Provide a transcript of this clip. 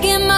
get my